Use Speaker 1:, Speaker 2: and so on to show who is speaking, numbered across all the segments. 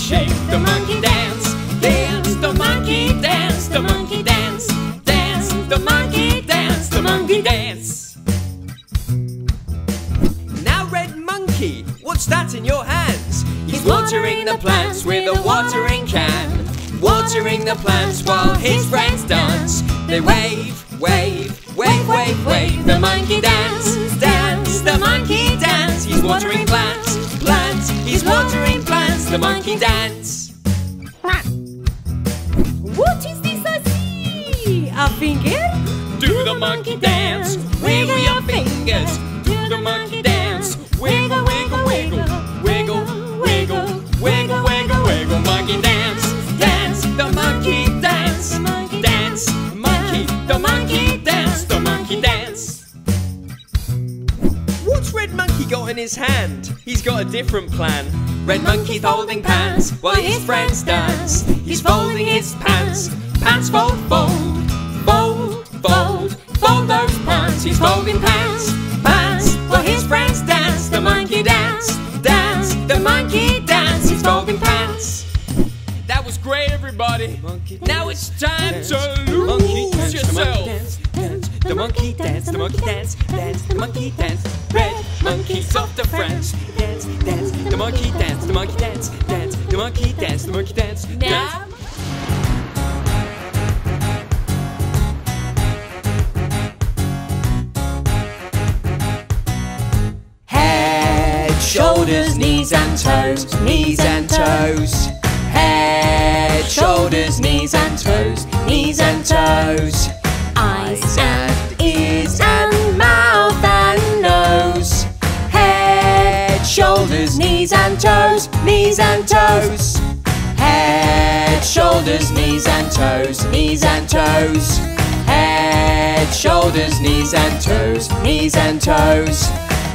Speaker 1: shake.
Speaker 2: The monkey dance, dance, the monkey dance, the monkey dance, dance, the monkey dance, the monkey dance. Now, red monkey, what's that in your hands? He's watering the plants with a watering can. Watering the plants while his friends dance. They wave, wave, wave, wave, wave. The monkey dance, dance, the monkey dance. He's watering plants, plants. He's watering plants the monkey dance.
Speaker 1: What is this I see? A finger?
Speaker 2: Do the monkey dance. Wiggle your fingers. Do the monkey dance. Wiggle, wiggle, wiggle. Wiggle, wiggle, wiggle, wiggle, wiggle. Monkey dance. Dance, the monkey dance. Dance, monkey, the monkey dance. The monkey dance. What's Red Monkey got in his hand? He's got a different plan. Red Monkey folding pants while his friends dance. He's folding his pants, pants fold, fold, fold, fold, fold those pants. He's folding pants, pants while his friends dance. The monkey dance, dance, the monkey dance. He's folding pants. That was great, everybody. Now it's time to lose yourself. The monkey dance, the monkey dance, dance, the monkey dance. Red monkeys off the French. Dance, dance, the monkey dance, the monkey dance, dance, the monkey dance, the monkey dance. dance.
Speaker 1: Now,
Speaker 2: Head, shoulders, knees and toes, knees and toes. Head, shoulders, knees and toes, knees and toes. Knees and toes, knees and toes. Head, shoulders, knees and toes, knees and toes. Head, shoulders, knees and toes, knees and toes.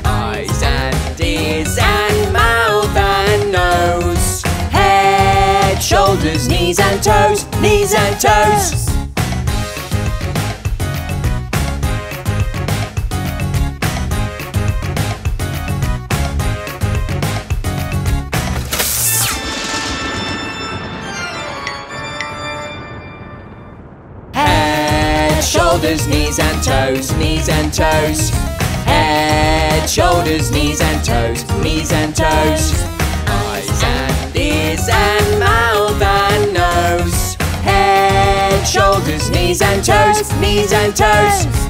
Speaker 2: Eyes and ears and mouth and nose. Head, shoulders, knees and toes, knees and toes. Shoulders, knees and toes, knees and toes. Head, shoulders, knees and toes, knees and toes. Eyes and ears and mouth and nose. Head, shoulders, knees and toes, knees and toes.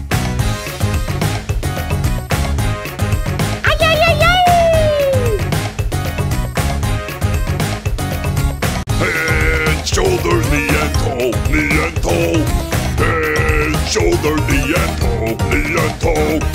Speaker 2: Oh.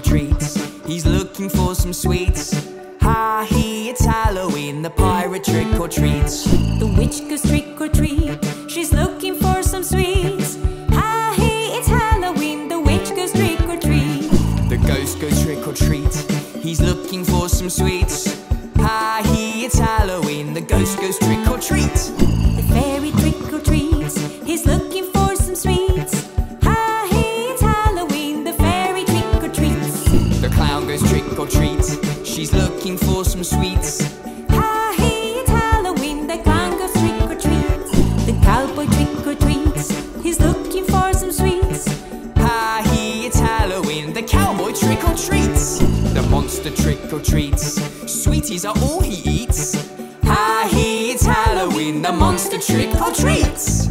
Speaker 2: treats. He's looking for some sweets. Ha, he, it's Halloween, the pirate trick or treats.
Speaker 3: The witch goes trick or treat. She's looking for some sweets. Ha, he, it's Halloween, the witch goes trick or treat.
Speaker 2: The ghost goes trick or treat. He's looking for some sweets. the trick or
Speaker 3: treats.
Speaker 2: Sweeties are all he eats. Ah, he eats Halloween, the monster trick or treats.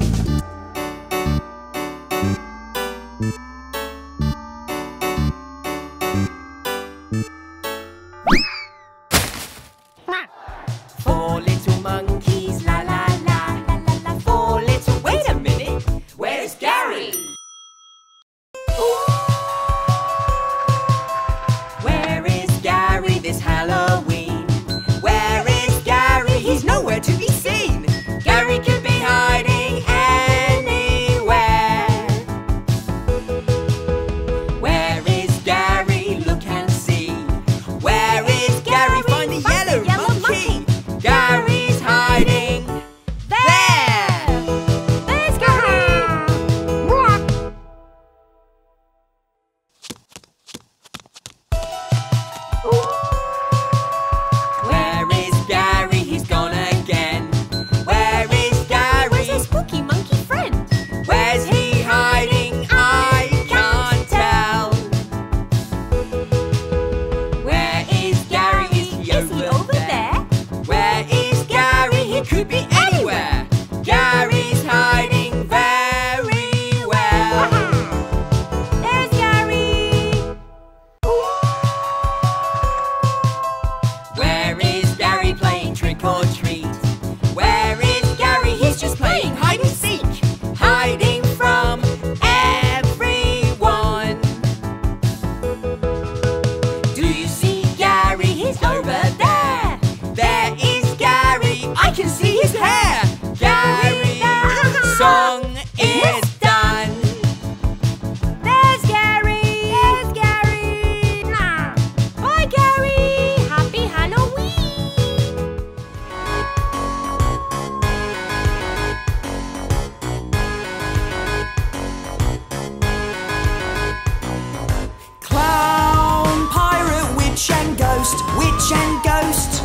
Speaker 2: ghost, witch and ghost.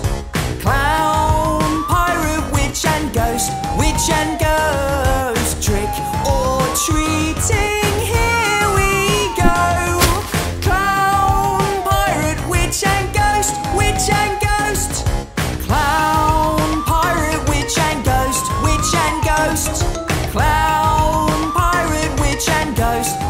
Speaker 2: Clown, pirate, witch and ghost, witch and ghost. Trick or treating, here we go. Clown, pirate, witch and ghost, witch and ghost. Clown, pirate, witch and ghost, witch and ghost. Clown, pirate, witch and ghost.